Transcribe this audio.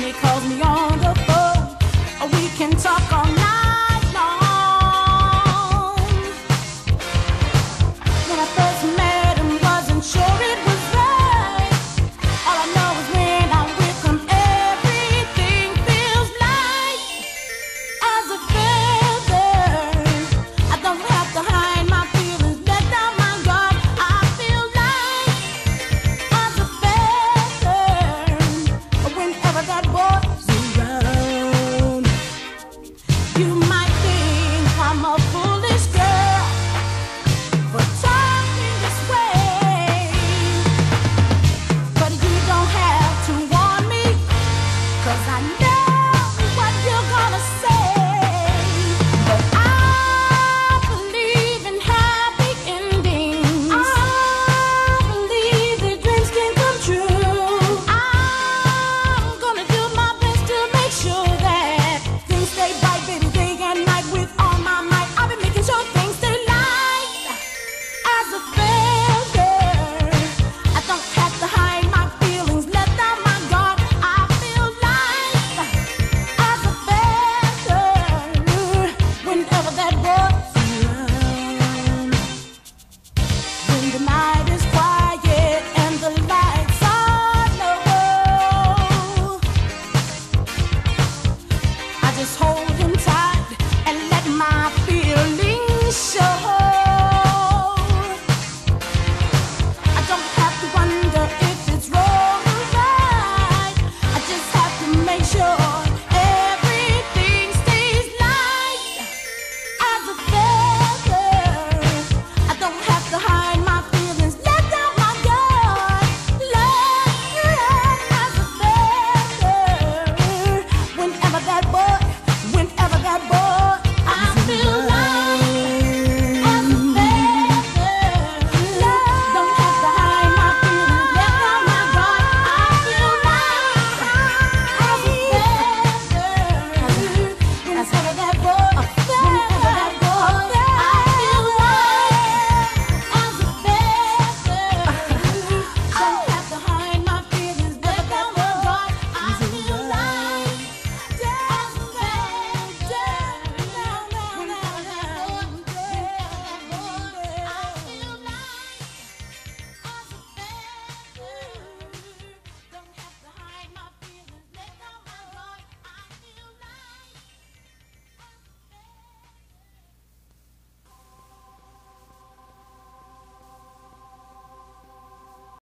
when he calls me on the phone. We can talk on